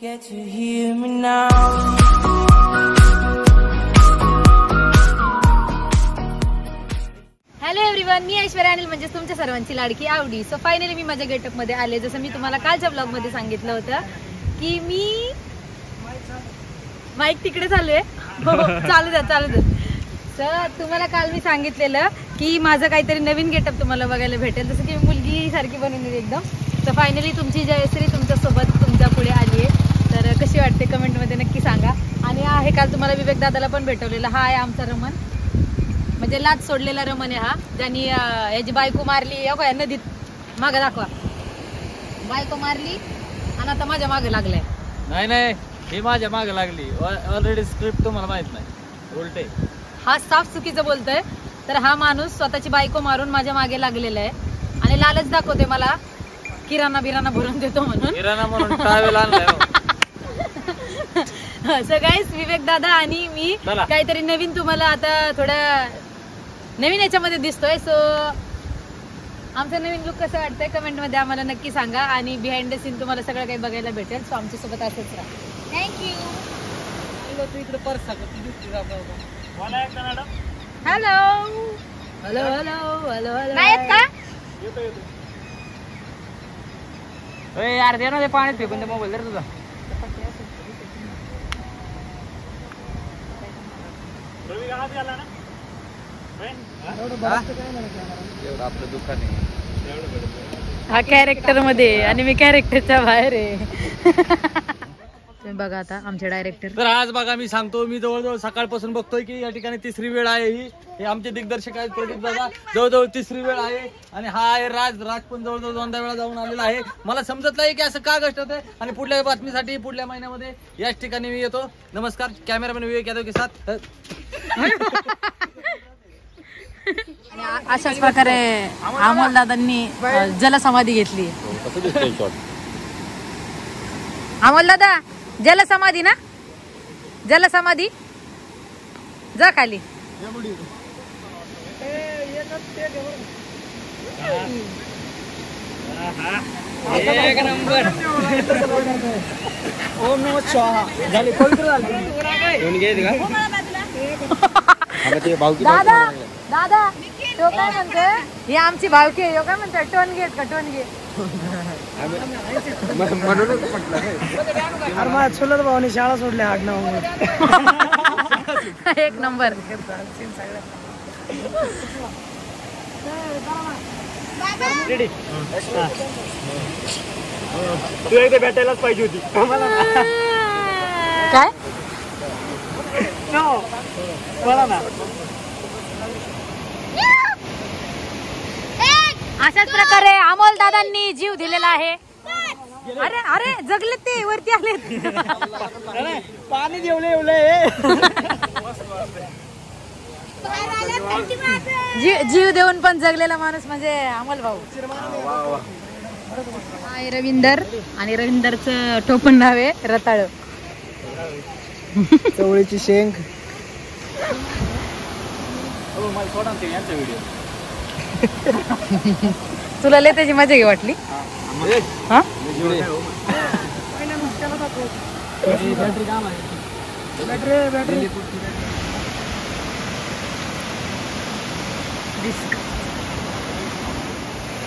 Get to hear me now. Hello everyone मी ऐश्वर्या अनिल म्हणजे तुमच्या सर्वांची लाडकी आवडी. सो फायनली मी माझ्या गेटअपमध्ये आले. जसं मी तुम्हाला कालच्या ब्लॉगमध्ये सांगितलं होतं की मी माईक तिकडे चालू आहे. हो, हो, चालू द्या चालू द्या. तर तुम्हाला काल मी सांगितलेलं की माझं काहीतरी नवीन गेटअप तुम्हाला बघायला भेटेल. जसं की मुलगी सारखी बनवली एकदम. तर फायनली तुमची जयश्री तुमच्यासोबत तुमच्यापुढे आली आहे. तर कशी वाटते कमेंटमध्ये नक्की सांगा. आणि आहे काल तुम्हाला विवेक दादाला पण भेटवलेला. हा आहे आमचा रमण. म्हणजे लाच सोडलेला रमण आहे हा. ज्यांनी याची बायको मारली. काय नदीत मागं दाखवा. बायको मारली आणि आता माझ्या मागे लागलाय. नाही नाही. ही माझ्या मागे लागली. ऑलरेडी स्क्रिप्ट तुम्हाला माहीत नाही. उलटे. हा साफ चुकीचं बोलतोय. तर हा माणूस स्वतःची बायको मारून माझ्या मागे लागलेला आहे. आणि लालच दाखवते मला. किराणा बिराणा भरून देतो म्हणून. किराणा म्हणून. सो विवेक दादा आणि मी चला. काहीतरी नवीन तुम्हाला आता थोडं नवीन याच्यामध्ये दिसतोय. सो आमचं नवीन लुक कसं वाटतंय? कमेंटमध्ये आम्हाला नक्की सांगा. आणि बिहाइंड द सीन तुम्हाला सगळं काही बघायला भेटेल. सो आमच्यासोबत असंच राहा. थँक्यू इकडे परसा? Hello. Hello hello hello hello का? ए, यार दे ना ते पाण्यात फेकून ते मोबाईल दे रे तुझा. आपलं दुकान आहे. हा कॅरेक्टरमध्ये आणि मी कॅरेक्टरच्या बाहेर आहे. तुम्ही बघा आता आमचे डायरेक्टर तर आज बघा मी सांगतो मी जवळजवळ सकाळपासून बघतोय की या ठिकाणी तिसरी वेळ आहे ही. हे आमचे दिग्दर्शक आहेत प्रदीप दादा. जवळजवळ तिसरी वेळ आहे. आणि हा आहे राज. राज पण जवळजवळ दोनदा वेळा जाऊन आलेला आहे. मला समजत नाही की असं का गोष्ट होते आणि पुढल्या बातमीसाठी पुढल्या महिन्यामध्ये याच ठिकाणी मी येतो. नमस्कार. कॅमेरामॅन विवेक यादव के साथ. अशाच प्रकारे अमोल दादांनी जलसमाधी घेतली. अमोल दादा! जलसमाधी ना? जलसमाधी? जा खाली. एक नंबर. ओम नमः झाले पवित्र झाले. दादा दादा तो काय म्हणतोय? ही आमची भावकी आहे. काय म्हणतोय? टोन घेत का टोन घे अरे माझ्या चुलत भावाने शाळा सोडल्या आडनाव एक नंबर. तू एकदा भेटायलाच पाहिजे होती. काय? बोला ना. अशाच प्रकारे अमोल दादांनी जीव दिलेला आहे. अरे अरे जगले ते वरती आले पाणी जेवले एवढे. जीव जीव देऊन पण जगलेला माणूस म्हणजे अमोल भाऊ. रविंदर. आणि रविंदरचं टोपण नाव आहे रताळ. चवळीची शेंग. तुला लय त्याची मजा घे वाटली? हा?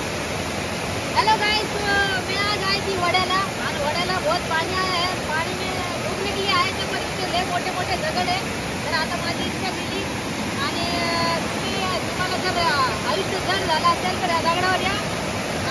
हेलो गाइस मैं आज आई थी वड्याला आणि वड्याला बहुत पाणी आहे पाणी में डूबने के लिए आए थे पर इतने लय मोठे मोठे दगड आहे तर आता माझी इच्छा केली आणि जर आयुष्य जड झालं असेल तर या दगडावर या.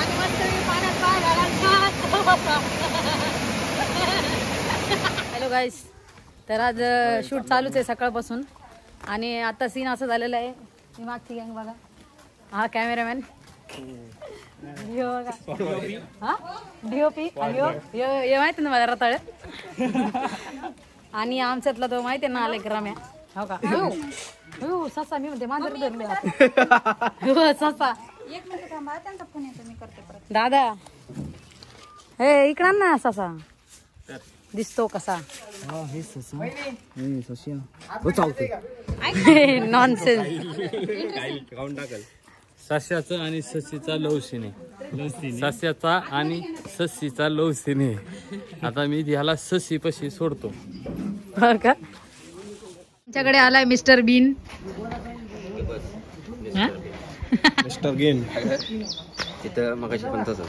आणि मस्त मी पाण्यात पाय घाला हॅलो गाईस तर आज शूट चालूच आहे सकाळपासून. आणि आता सीन असं झालेलं आहे. मी मागची गँग बघा. हा कॅमेरामॅन ह्यो बघा. हा? डीओपी माहिती ना मला रताळ? आणि आमच्यातला तो माहिती आहे ना आले रम्या. हो का? ससा मी म्हणते मांजर धरले आता. ह्यो, ससा. दादा. हे इकडं आण ना ससा. दिसतो कसा. नॉनसेन्स सस्याचा आणि ससीचा लव सिने सस्याचा आणि ससीचा लव सिने आता मी ह्याला ससी पशी सोडतो. हो का? आमच्याकडे आलाय मिस्टर बीन? मिस्टर गेन तिथं मग पण तसं.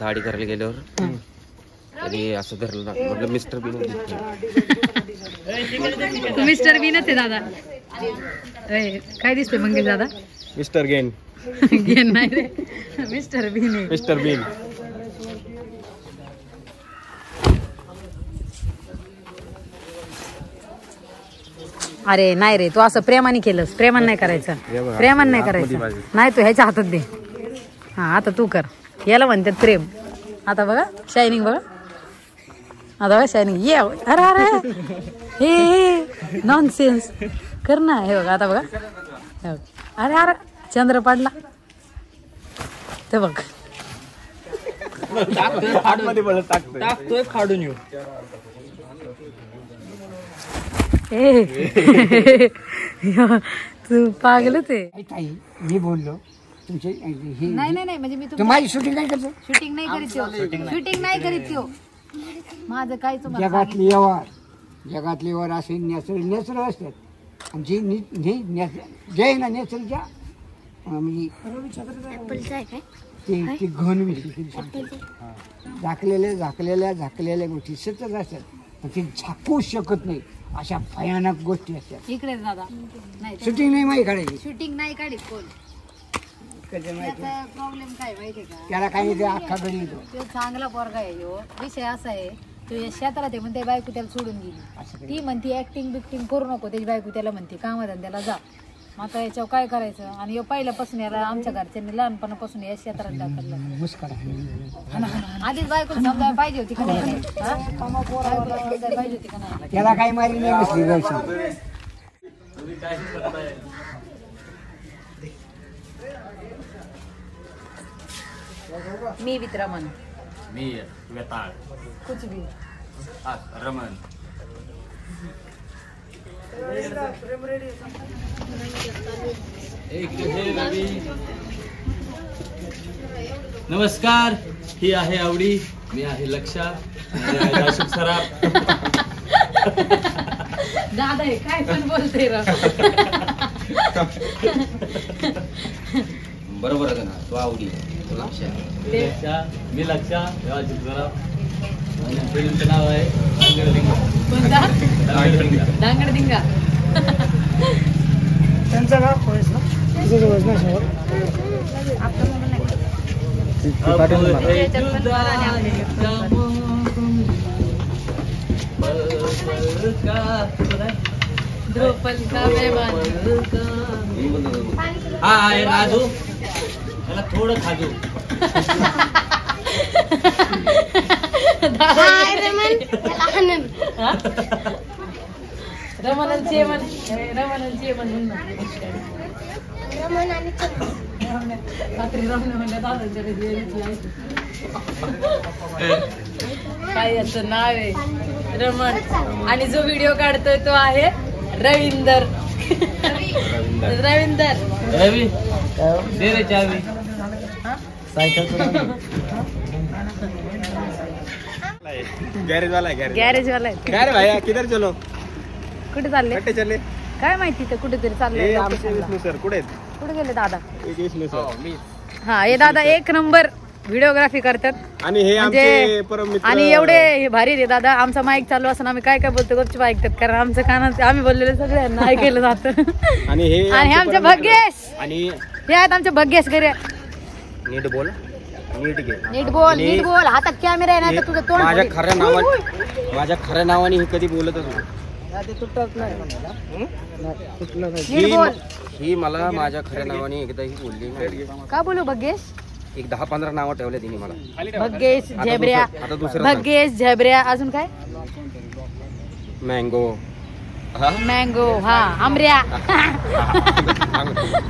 दाढी करायला गेल्यावर आणि असं धरलं ना. म्हटलं मिस्टर बिन मिस्टर बीनच आहे दादा? अय, काय दिसतंय मंगेश दादा? मिस्टर गेन. घेण नाही रे. मिस्टर बीन आहे. Mister Bean. अरे नाही रे तू असं प्रेमाने केलंस. प्रेमान नाही करायचं. प्रेमान नाही करायचं. नाही तू ह्याच्या हातात दे. हा आता तू कर. याला म्हणतात प्रेम. आता बघा शायनिंग बघा. आता बघा शायनिंग ये अरे अरे. हे हे नॉन सेन्स कर ना हे बघा आता बघा. अरे अरे चंद्र पडला. ते बघ. टाकतोय टाकतोय. फाडून येऊ. ए. तू पागलच आहे ताई मी बोललो तुमचे हे नाही नाही नाही म्हणजे मी तुम तुम्हाला शूटिंग काय करतो शूटिंग नाही करीत त्यो शूटिंग नाही. करीत त्यो माझं काय तुम्हाला जगातले व्यवहार जगातले व्यवहार असे नॅचरल नॅचरल असतात. आणि जे नि- जे नॅच- जे आहे ना नॅचरलच्या म्हणजे ते ते घन झाकलेल्या झाकलेल्या झाकलेल्या गोष्टी सतत असतात. पण ते झाकू शकत नाही. अशा भयानक गोष्टी असतात. इकडे दादा. नाही शूटिंग नाही माहिती काढायची. शूटिंग नाही काढीत कोण? कधी माहिती त्याचा प्रॉब्लेम काय माहितीये का? त्याला काही नाही ते अख्खा घरी येतो तो चांगला पोरगा आहे ह्यो विषय असा आहे तो या क्षेत्रात आहे म्हणते बायको त्याला सोडून गेली. ती म्हणती ऍक्टिंग बिक्टिंग करू नको. त्याची बायको त्याला म्हणते कामाधंद्याला जा. मग आता याच्यावर काय करायचं? आणि ह्यो पहिल्यापासून याला आमच्या घरच्यांनी लहानपणापासून या क्षेत्रात दाखवलं. मुस्काड आधीच बायको समजायला पाहिजे होती का नाही? हा? बायकोला समजायला पाहिजे होती का नाही? त्याला काही मारी नाही नसली गावची मी वित्रमन मी वेताळ कुछ भी. रवी. नमस्कार ही आहे आवडी मी आहे लक्षा. मी आहे अशोक सराफ. दादा हे काय पण बोलते बरोबर आहे ना तो आवडी. तो लक्ष. मी लक्षा मी लक्षा अशोक सराफ. आणि फिल्मचं नाव आहे अंगडलिंग. कोणता अंगडलिंग. दांगड दिंगा त्यांचं नाव होयच ना तुझं होयच ना शेवट याच्यात पण मला आणि आवडेल. ध्रुपल का मेहमान हा आहे राजू त्याला थोडं खाजू रमणन चेमन रमणन चेमन रात्री रमण म्हणलं दादांच्या घरी यायची आहे. काय याचं नाव आहे? रमण. आणि जो व्हिडिओ काढतोय तो आहे रवींदर. रवींदर. रवी? दे रे चावी. गॅरेज वाला है? गैरेज वाला आहे. क्या रे भैया किधर चलो? कुठे चालले? कट्टे चले काय माहिती तर कुठेतरी हे आमचे विष्णू सर कुठे आहेत? कुठे गेले दादा? विष्णू सर हा हे दादा एक नंबर व्हिडिओग्राफी करतात. आणि हे आमचे म्हणजे परम मित्र आणि एवढे हे भारी रे दादा. आमचा माईक चालू असताना आम्ही काय काय बोलतो गपचूप ऐकतात कारण आमच्या कानात आम्ही बोललेलं सगळ्यांना ऐकायला जातं. आणि हे आणि हे आमचे. भग्येश आणि हे आहेत आमचे भग्येश घरी. नीट बोल. नीट घे. नीट बोल नीट बोल. हातात कॅमेरा आहे नाही तर तुझं तोंड माझ्या. खऱ्या नावाने माझ्या खऱ्या नावाने हे कधी बोलतच नाही. नीट बोल. ही मला माझ्या खऱ्या नावाने एकदाही बोलली. नाही का बोलू भग्येश एक दहा पंधरा नावं ठेवले तिने मला. भग्येश झेबऱ्या. दुसरं- आता दुसरं सांग. भग्येश झेबऱ्या. अजून काय? मँगो. मँगो हा आंबऱ्या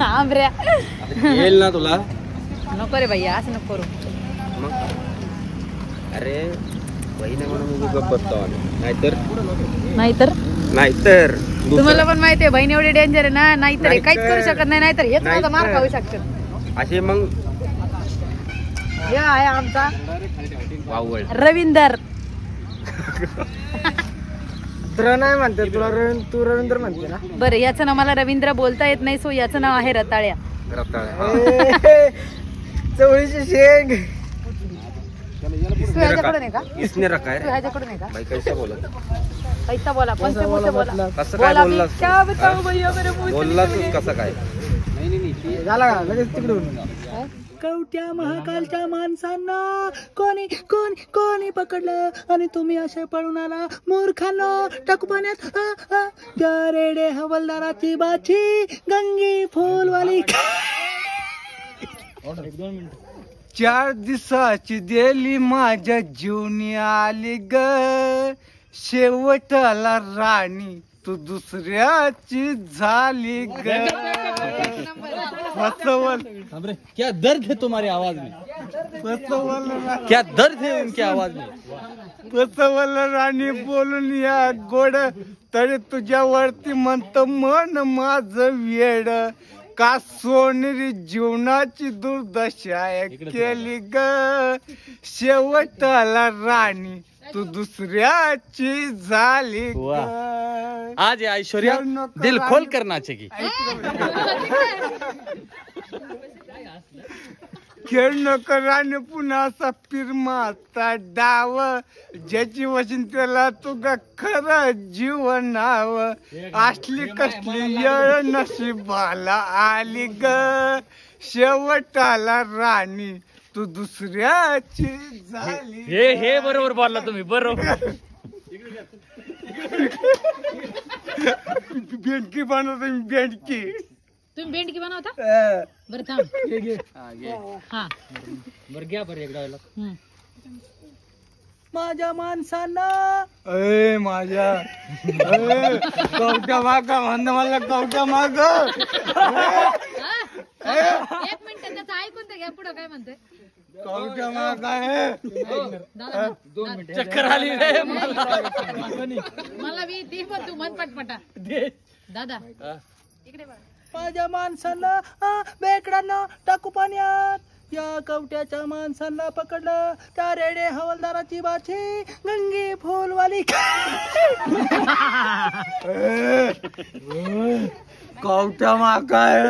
आंबऱ्या येईल ना तुला? नको रे भैया असं नको करू. अरे बहीण आहे म्हणून मी गप्प बसतो आम्ही. नाहीतर? नाहीतर? तुम्हाला पण माहिती आहे बहीण एवढी डेंजर आहे ना नाहीतर हे काहीच करू शकत नाही नाहीतर हेच माझा मार खाऊ शकतात असे मग? हे आहे आमचा वावळ रवींदर. तर नाही म्हणते तुला रवींद्र तू रवींद्र म्हणते ना? बरं याचं नाव मला रवींद्र बोलता येत नाही सो याचं नाव आहे रताळ्या. रताळ हा. चवळीची शेंग. तू ह्याच्याकडून आहे का? इसने रखा है तू रे. ह्याच्याकडून आहे का? भाई कैसा बोला? पैसा बोला पंचे बोला कसं काय बोला मी. बोललास तू? क्या बताऊ भैया मेरे मुंह से बोललास निकल तू गया. कसं काय? झाला का? लगेच तिकडून कवट्या महाकालच्या माणसांना कोणी कोणी कोणी पकडलं? आणि तुम्ही असे पळून आला मूर्खांनो. टाकू पाण्यात आ, आ. त्या रेडे हवलदाराची बाची गंगी फुलवाली. चार दिवसाची दिली माझ्या जीवनी आली ग. शेवटाला राणी तू दुसऱ्याची झाली ग. फसवल क्या दर्द है तुम्हारी आवाज में? फसवल रा- क्या दर्द है उनकी आवाज में? फसवल राणी बोलून या गोड तरी तुझ्यावरती म्हणत मन माझ वेड. का सोनेरी जीवनाची दुर्दशा केली ग? शेवटाला राणी तू दुसऱ्याची झाली ग. आज ऐश्वर्या दिल खोल कर नाचेगी खेळ नको राणी पुन्हा असा फिरमाचा डाव. ज्याची वचन त्याला तुगा खरं जीवनाव. असली कसली येळ नशिबाला आली ग. शेवटाला राणी तू दुसऱ्याची झाली हे हे बरोबर बोलला तुम्ही बरोबर. बेंडकी बनवतो मी बेंडकी. तुम्ही भेंडकी बनवता. बरं थांब. हा बरं घ्या बरं एकदा हम्म. माझ्या माणसांना. अय माझ्या. कवट्या मागा म्हणणं मला कवट्या माग. एक मिनिट त्याचं ऐकून तर घ्या पुढं काय म्हणतोय? कवट्या माग आहे. दादा चक्कर आली रे मला. मला मी ती पण तू मन पटपटा दादा. इकडे बघ. माझ्या माणसांना बेकडांना टाकू पाण्यात. या कवट्याच्या माणसांना पकडलं. त्या रेडे हवलदाराची बाची गंगी फुलवाली. कवट्या आहे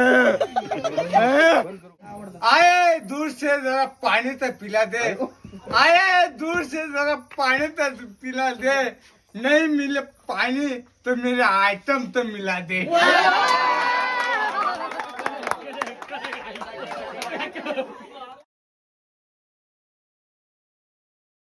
आये दूर से जरा पानी तो पिला दे. आये दूर से जरा पानी तो पिला दे. नहीं मिले पानी तो मेरे आइटम तो मिला दे.